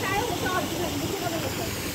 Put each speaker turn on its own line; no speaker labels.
加油！加油！你们这个队也。